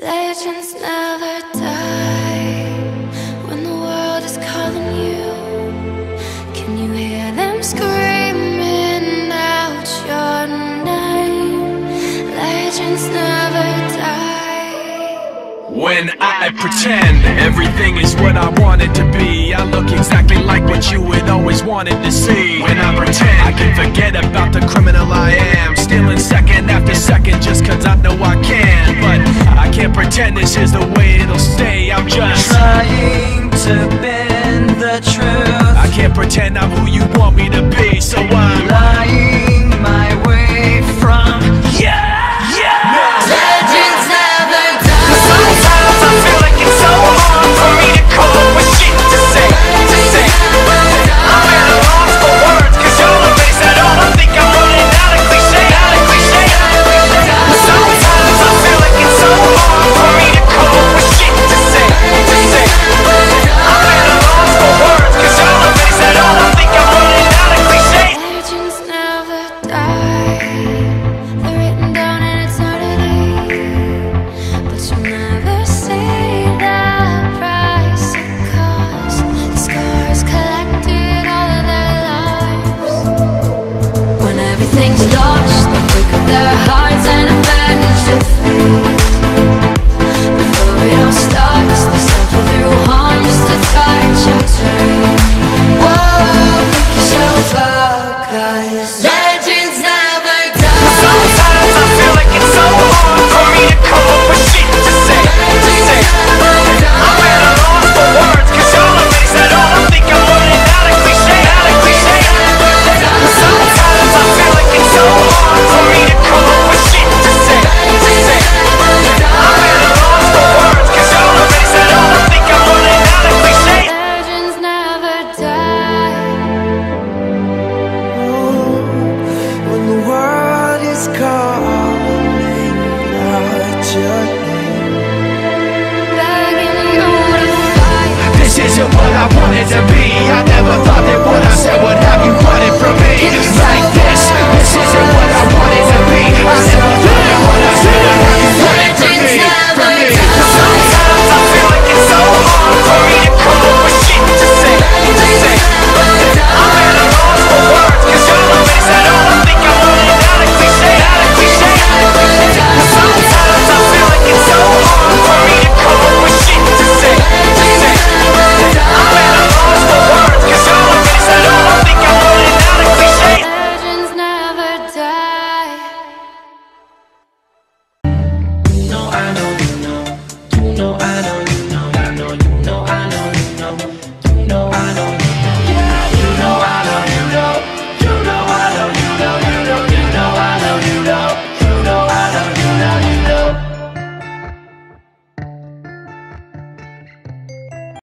Legends never die when the world is calling you. Can you hear them screaming out your name? Legends never die. When I pretend everything is what I want it to be, I look exactly like what you had always wanted to see. When I pretend I can forget about the criminal this is the way it'll stay I'm just trying to bend the truth. I can't pretend I'm who you want me to be This